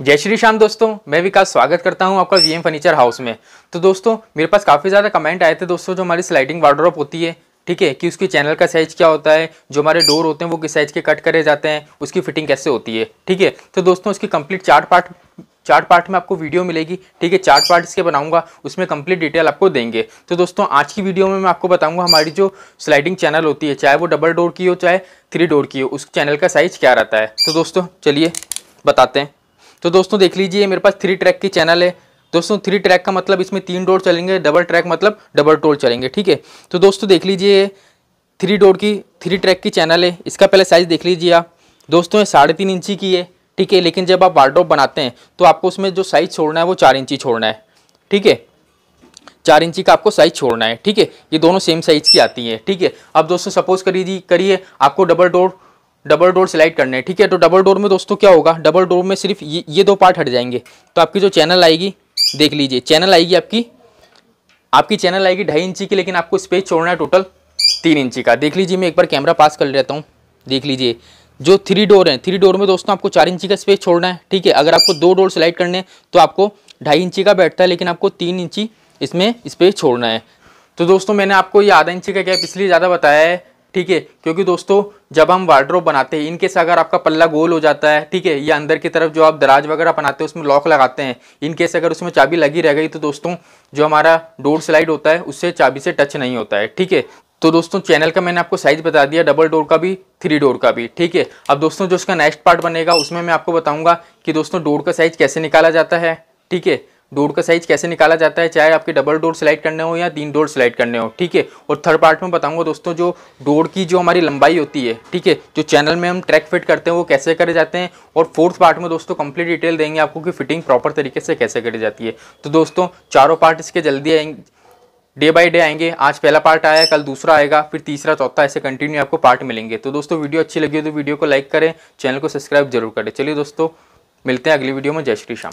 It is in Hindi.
जय श्री श्याम दोस्तों, मैं विकास स्वागत करता हूँ आपका वीएम फर्नीचर हाउस में। तो दोस्तों, मेरे पास काफ़ी ज़्यादा कमेंट आए थे दोस्तों, जो हमारी स्लाइडिंग वार्ड्रोप होती है, ठीक है, कि उसकी चैनल का साइज़ क्या होता है, जो हमारे डोर होते हैं, वो किस साइज़ के कट करे जाते हैं, उसकी फिटिंग कैसे होती है, ठीक है। तो दोस्तों, उसकी complete chart part chart part में आपको वीडियो मिलेगी, ठीक है चार्ट पार्ट इसके बनाऊँगा, उसमें कंप्लीट डिटेल आपको देंगे। तो दोस्तों, आज की वीडियो में मैं आपको बताऊँगा हमारी जो स्लाइडिंग चैनल होती है, चाहे वो डबल डोर की हो, चाहे थ्री डोर की हो, उस चैनल का साइज़ क्या रहता है। तो दोस्तों, चलिए बताते हैं। तो दोस्तों देख लीजिए, मेरे पास थ्री ट्रैक की चैनल है। दोस्तों थ्री ट्रैक का मतलब इसमें तीन डोर चलेंगे डबल ट्रैक मतलब डबल डोर चलेंगे, ठीक है? तो दोस्तों देख लीजिए थ्री डोर की थ्री ट्रैक की चैनल है। इसका पहले साइज़ देख लीजिए आप। दोस्तों ये साढ़े तीन इंची की है, ठीक है? लेकिन जब आप वार्ड्रोप बनाते हैं तो आपको उसमें जो साइज़ छोड़ना है, वो चार इंची छोड़ना है, ठीक है? चार इंची का आपको साइज़ छोड़ना है, ठीक है? ये दोनों सेम साइज़ की आती हैं, ठीक है? अब दोस्तों सपोज़ करिए करिए आपको double door double door slide करने हैं। ठीक है तो डबल डोर में दोस्तों क्या होगा? डबल डोर में सिर्फ़ ये दो पार्ट हट जाएँगे। तो आपकी जो चैनल आएगी, देख लीजिए, चैनल आएगी आपकी आपकी चैनल आएगी ढाई इंची की, लेकिन आपको स्पेस छोड़ना है टोटल तीन इंची का। देख लीजिए, मैं एक बार कैमरा पास कर लेता हूँ। देख लीजिए, जो थ्री डोर हैं, थ्री डोर में दोस्तों आपको चार इंची का स्पेस छोड़ना है। ठीक है, अगर आपको दो डोर स्लाइड करने हैं तो आपको ढाई इंची का बैठता है, लेकिन आपको तीन इंची इसमें स्पेस छोड़ना है। तो दोस्तों, मैंने आपको ये आधा इंची का गैप इसलिए ज़्यादा बताया है ठीक है, क्योंकि दोस्तों, जब हम वार्ड्रोप बनाते हैं इनकेस अगर आपका पल्ला गोल हो जाता है, ठीक है, या अंदर की तरफ़ जो आप दराज वगैरह बनाते हैं, उसमें लॉक लगाते हैं इनकेस अगर उसमें चाबी लगी रह गई तो दोस्तों, जो हमारा डोर स्लाइड होता है, उससे चाबी से टच नहीं होता है, ठीक है। तो दोस्तों चैनल का मैंने आपको साइज़ बता दिया डबल डोर का भी थ्री डोर का भी, ठीक है। अब दोस्तों, जो उसका नेक्स्ट पार्ट बनेगा, उसमें मैं आपको बताऊँगा कि दोस्तों डोर का साइज़ कैसे निकाला जाता है, ठीक है। डोर का साइज़ कैसे निकाला जाता है, चाहे आपके डबल डोर स्लाइड करने हो या तीन डोर स्लाइड करने हो, ठीक है? और थर्ड पार्ट में बताऊँगा दोस्तों, जो डोर की जो हमारी लंबाई होती है, ठीक है? जो चैनल में हम ट्रैक फिट करते हैं, वो कैसे करे जाते हैं? और फोर्थ पार्ट में दोस्तों कंप्लीट डिटेल देंगे आपको कि फिटिंग प्रॉपर तरीके से कैसे करी जाती है। तो दोस्तों, चारों पार्ट इसके जल्दी आएँगे डे बाय डे आएँगे। आज पहला पार्ट आया, कल दूसरा आएगा, फिर तीसरा, चौथा, ऐसे कंटिन्यू आपको पार्ट मिलेंगे। तो दोस्तों वीडियो अच्छी लगी हो तो वीडियो को लाइक करें चैनल को सब्सक्राइब ज़रूर करें। चलिए दोस्तों, मिलते हैं अगली वीडियो में। जय श्री श्याम